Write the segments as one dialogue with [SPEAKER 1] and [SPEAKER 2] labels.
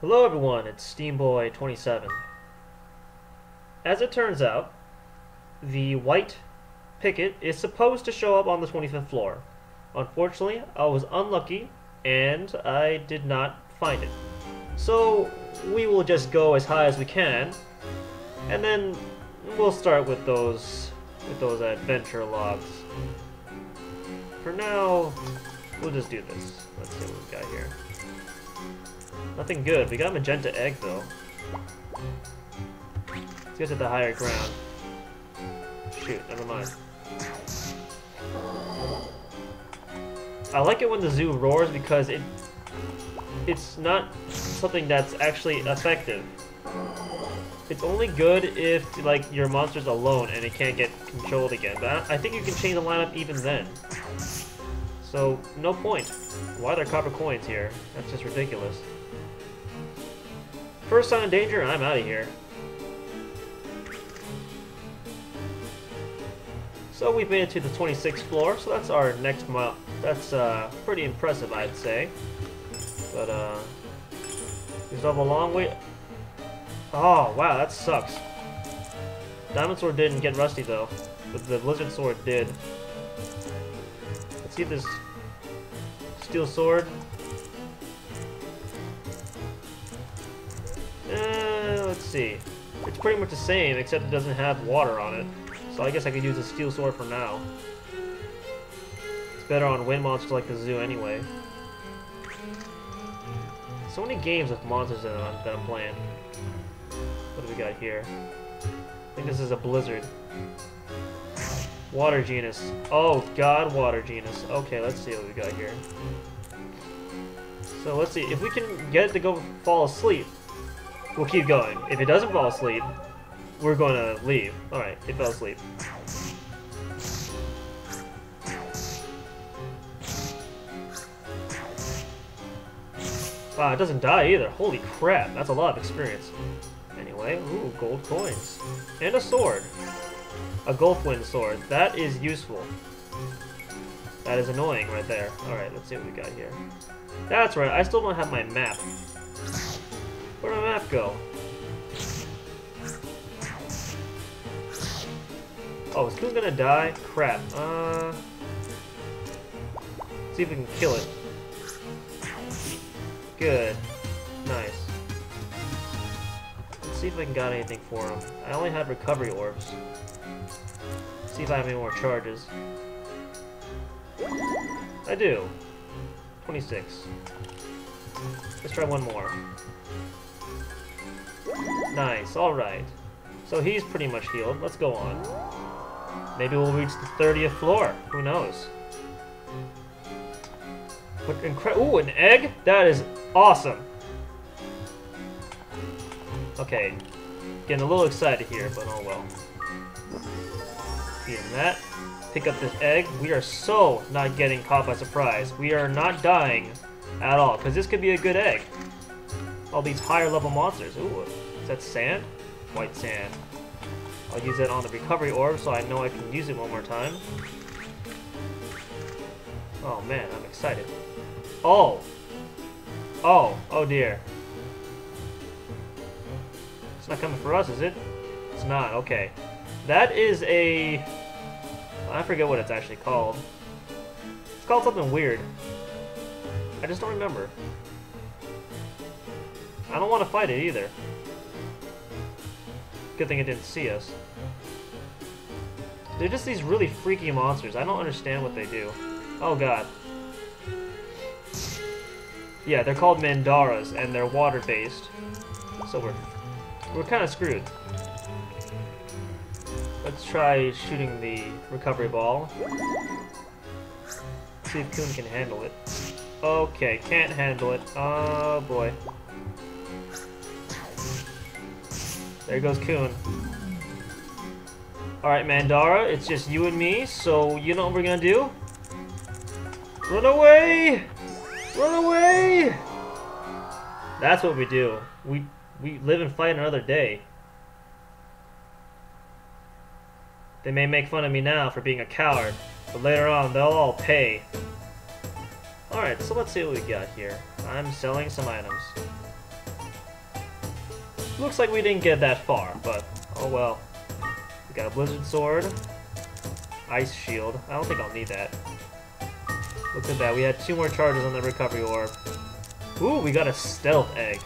[SPEAKER 1] Hello everyone, it's Steamboy27. As it turns out, the white picket is supposed to show up on the 25th floor. Unfortunately, I was unlucky and I did not find it. So we will just go as high as we can and then we'll start with those with those adventure logs. For now, we'll just do this. Let's see what we've got here. Nothing good. We got magenta egg though. Let's get to the higher ground. Shoot, never mind. I like it when the Zu roars because it it's not something that's actually effective. It's only good if like your monster's alone and it can't get controlled again. But I think you can change the lineup even then. So no point. Why are there copper coins here? That's just ridiculous. First sign of danger, I'm out of here. So we've made it to the 26th floor, so that's our next mile. That's uh, pretty impressive, I'd say. But uh, we a long way. Oh wow, that sucks. Diamond Sword didn't get rusty though, but the Blizzard Sword did. Let's see this Steel Sword. Eh, let's see. It's pretty much the same, except it doesn't have water on it. So I guess I could use a Steel Sword for now. It's better on wind monsters like the Zu anyway. So many games with monsters that I'm, that I'm playing. What do we got here? I think this is a blizzard. Water genus. Oh god, water genus. Okay, let's see what we got here. So let's see, if we can get it to go fall asleep, we'll keep going. If it doesn't fall asleep, we're gonna leave. Alright, it fell asleep. Wow, it doesn't die either. Holy crap, that's a lot of experience. Anyway, ooh, gold coins. And a sword. A Gulfwind sword. That is useful. That is annoying right there. Alright, let's see what we got here. That's right, I still don't have my map. Where'd my map go? Oh, is Coon gonna die? Crap. Uh... See if we can kill it. Good. Nice. Let's see if I can got anything for him. I only have recovery orbs. See if I have any more charges. I do. 26. Let's try one more. Nice, alright. So he's pretty much healed. Let's go on. Maybe we'll reach the 30th floor. Who knows? But incre- Ooh, an egg? That is awesome. Okay. Getting a little excited here, but oh well. Eating that. Pick up this egg. We are so not getting caught by surprise. We are not dying at all, because this could be a good egg. All these higher level monsters. Ooh, is that sand? White sand. I'll use that on the recovery orb so I know I can use it one more time. Oh man, I'm excited. Oh! Oh, oh dear. It's not coming for us, is it? It's not, okay. That is a... I forget what it's actually called. It's called something weird. I just don't remember. I don't want to fight it either. Good thing it didn't see us. They're just these really freaky monsters. I don't understand what they do. Oh god. Yeah, they're called Mandaras, and they're water-based. So we're we're kind of screwed. Let's try shooting the recovery ball. See if Coon can handle it. Okay, can't handle it. Oh boy. There goes Coon. Alright, Mandara, it's just you and me, so you know what we're gonna do? Run away! Run away! That's what we do. We we live and fight another day. They may make fun of me now for being a coward, but later on they'll all pay. Alright, so let's see what we got here. I'm selling some items. looks like we didn't get that far, but oh well. We got a Blizzard Sword, Ice Shield. I don't think I'll need that. Look at that, we had two more charges on the Recovery Orb. Ooh, we got a Stealth Egg.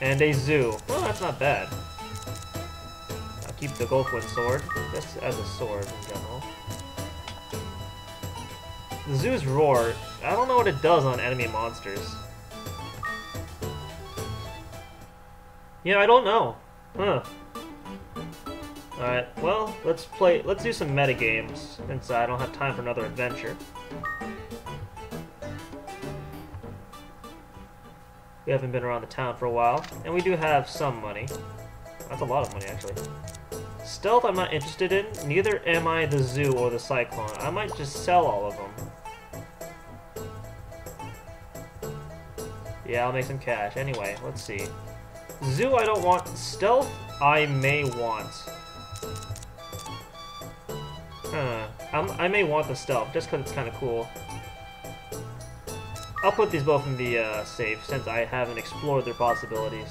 [SPEAKER 1] And a Zu. Well, that's not bad. Keep the Golfwind Sword, just as a sword in general. The Zu's Roar, I don't know what it does on enemy monsters. Yeah, I don't know. Huh. Alright, well, let's play, let's do some metagames, since I don't have time for another adventure. We haven't been around the town for a while, and we do have some money. That's a lot of money, actually. Stealth I'm not interested in, neither am I the Zu or the Cyclone. I might just sell all of them. Yeah, I'll make some cash. Anyway, let's see. Zu I don't want. Stealth I may want. Huh. I'm, i may want the stealth, just because it's kind of cool. I'll put these both in the uh, safe, since I haven't explored their possibilities.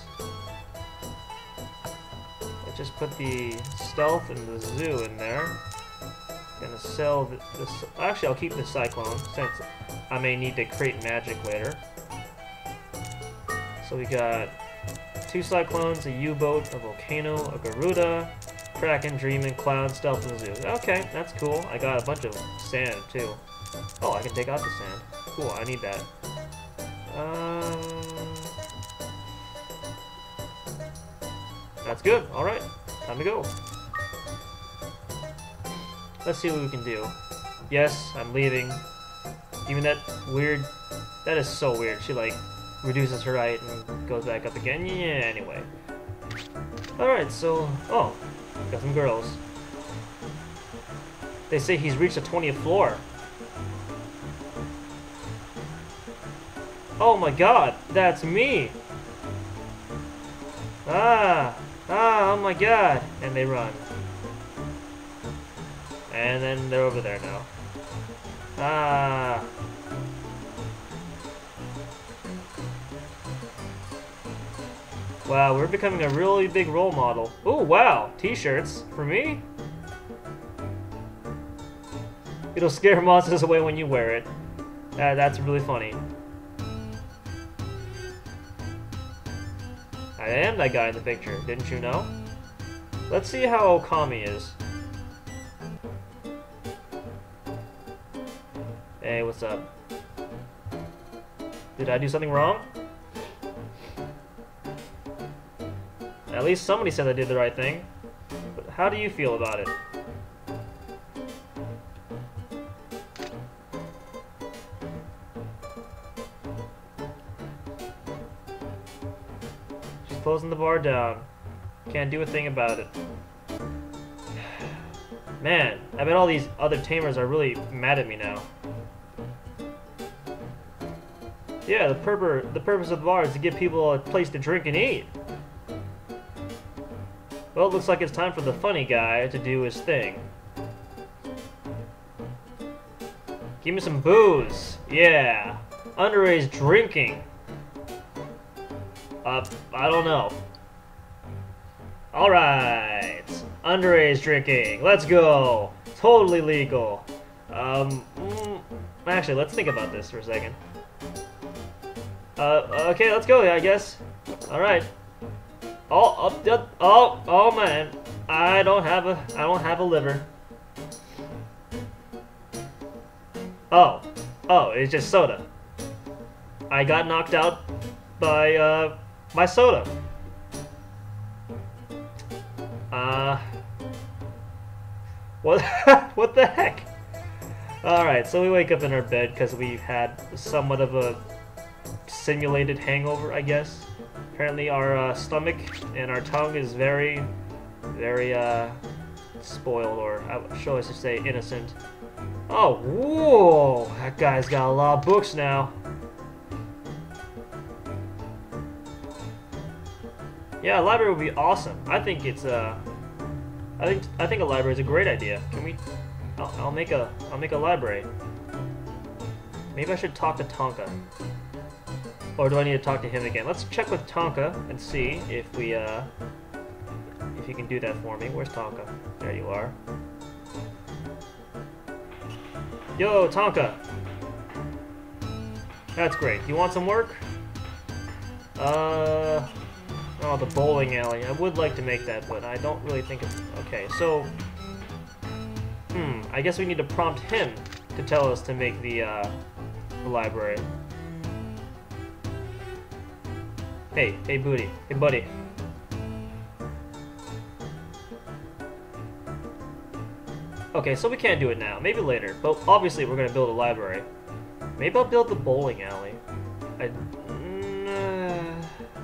[SPEAKER 1] Just put the stealth and the Zu in there. Gonna sell this. Actually, I'll keep the cyclone, since I may need to create magic later. So we got two Cyclones, a U-Boat, a Volcano, a Garuda, Kraken, Dreamin', Cloud, Stealth, and Zu. Okay, that's cool. I got a bunch of sand, too. Oh, I can take out the sand. Cool, I need that. Um, that's good. Alright, time to go. Let's see what we can do. Yes, I'm leaving. Even that weird... That is so weird. She, like, reduces her height and goes back up again. Yeah, anyway. Alright, so... Oh, got some girls. They say he's reached the 20th floor. Oh my god, that's me! Ah! Ah, oh my god! And they run. And then they're over there now. Ah! Wow, we're becoming a really big role model. Oh, wow, t-shirts for me? It'll scare monsters away when you wear it. Uh, that's really funny. I am that guy in the picture, didn't you know? Let's see how Okami is. Hey, what's up? Did I do something wrong? At least somebody said I did the right thing. But how do you feel about it? Closing the bar down. Can't do a thing about it. Man, I bet all these other tamers are really mad at me now. Yeah, the, purpose the purpose of the bar is to give people a place to drink and eat. Well, it looks like it's time for the funny guy to do his thing. Give me some booze. Yeah. Underage drinking. Uh, I don't know. Alright. Underage drinking. Let's go. Totally legal. Um, mm, actually, let's think about this for a second. Uh, okay, let's go, I guess. Alright. Oh, oh, oh, oh man. I don't have a, I don't have a liver. Oh, oh, it's just soda. I got knocked out by, uh, my soda. Uh, what, what the heck? Alright, so we wake up in our bed because we've had somewhat of a simulated hangover, I guess. Apparently our uh, stomach and our tongue is very, very uh, spoiled, or I should say innocent. Oh, whoa! That guy's got a lot of books now. Yeah, a library would be awesome. I think it's a. Uh, I think I think a library is a great idea. Can we? I'll, I'll make a I'll make a library. Maybe I should talk to Tonka. Or do I need to talk to him again? Let's check with Tonka and see if we, uh, if he can do that for me. Where's Tonka? There you are. Yo, Tonka! That's great. You want some work? Uh... Oh, the bowling alley. I would like to make that, but I don't really think. Okay, so... Hmm, I guess we need to prompt him to tell us to make the, uh, the library. Hey, hey, booty. Hey, buddy. Okay, so we can't do it now. Maybe later. But obviously we're to build a library. Maybe I'll build the bowling alley. I...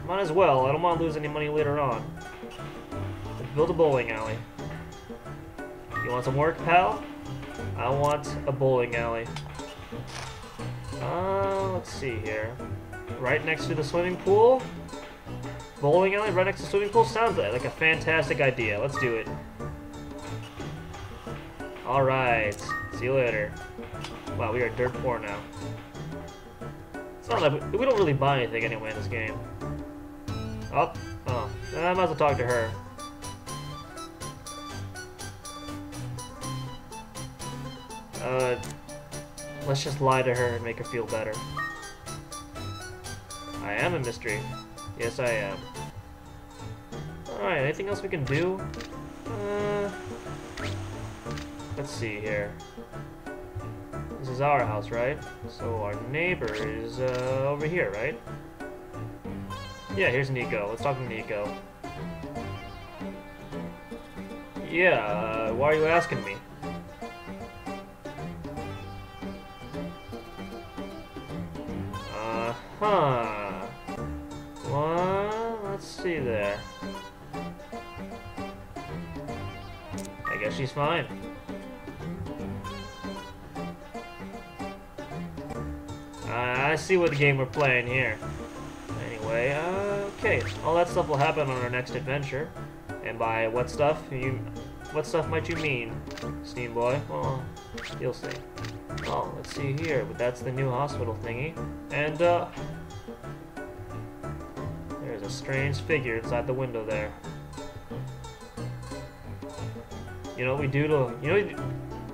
[SPEAKER 1] Might as well. I don't want to lose any money later on. Let's build a bowling alley. You want some work, pal? I want a bowling alley. Uh, let's see here. Right next to the swimming pool? Bowling alley right next to the swimming pool? Sounds like a fantastic idea. Let's do it. Alright. See you later. Wow, we are dirt poor now. It's not like we, we don't really buy anything anyway in this game. Oh, oh. I might as well talk to her. Uh, let's just lie to her and make her feel better. I am a mystery. Yes, I am. Alright, anything else we can do? Uh, let's see here. This is our house, right? So our neighbor is uh, over here, right? Yeah, here's Nico. Let's talk to Nico. Yeah, uh, why are you asking me? Uh-huh. Well, let's see there. I guess she's fine. I see what game we're playing here. Anyway, uh, okay, all that stuff will happen on our next adventure. And by what stuff, you, what stuff might you mean, Steam Boy? Well, you'll see. Oh, let's see here, but that's the new hospital thingy. And, uh, there's a strange figure inside the window there. You know what we do to, you know,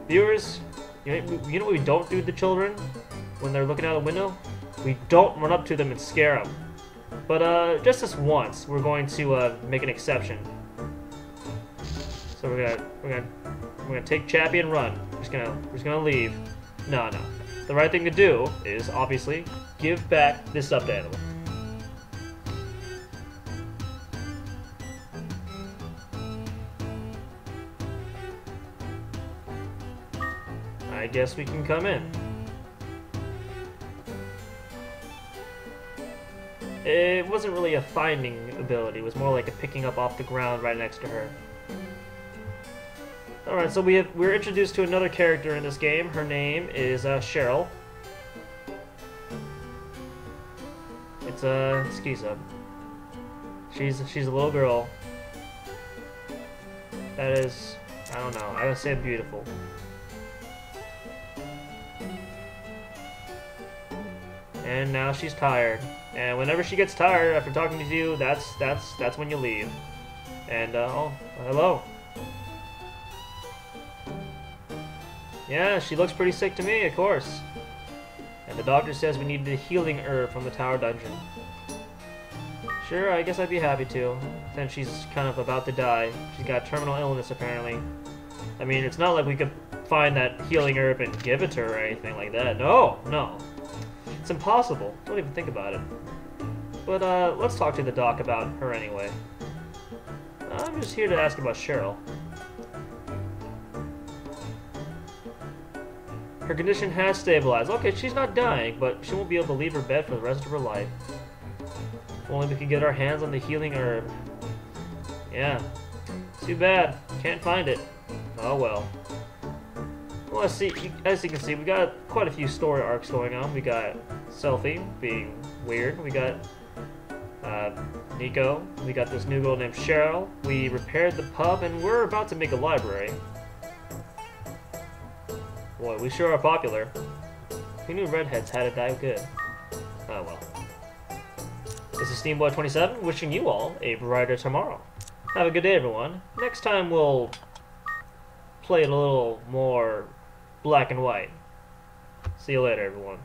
[SPEAKER 1] viewers, you know, you know what we don't do to the children? when they're looking out a window, we don't run up to them and scare them. But uh, just this once, we're going to uh, make an exception. So we're gonna we're gonna we're gonna take Chappie and run. We're just gonna we're just gonna leave. No, no. The right thing to do is obviously give back this stuffed animal. I guess we can come in. It wasn't really a finding ability, it was more like a picking up off the ground right next to her. Alright, so we have, we're introduced to another character in this game. Her name is uh, Cherrl. It's uh, Skiza. She's she's a little girl. That is, I don't know. I would say beautiful. And now she's tired. And whenever she gets tired after talking to you, that's that's that's when you leave. And uh, oh, hello. Yeah, she looks pretty sick to me, of course. And the doctor says we need the healing herb from the tower dungeon. Sure, I guess I'd be happy to. Since she's kind of about to die. She's got terminal illness, apparently. I mean, it's not like we could find that healing herb and give it to her or anything like that. No, no. It's impossible. Don't even think about it. But uh, let's talk to the doc about her anyway. I'm just here to ask about Cherrl. Her condition has stabilized. Okay, she's not dying, but she won't be able to leave her bed for the rest of her life. If only we could get our hands on the healing herb. Yeah. Too bad. Can't find it. Oh well. Well, see, as you can see, we got quite a few story arcs going on. We got Selphie being weird. We got uh, Nico. We got this new girl named Cherrl. We repaired the pub, and we're about to make a library. Boy, we sure are popular. Who knew redheads had it that good? Oh well. This is Steamboy27 wishing you all a brighter tomorrow. Have a good day, everyone. Next time we'll play it a little more black and white. See you later, everyone.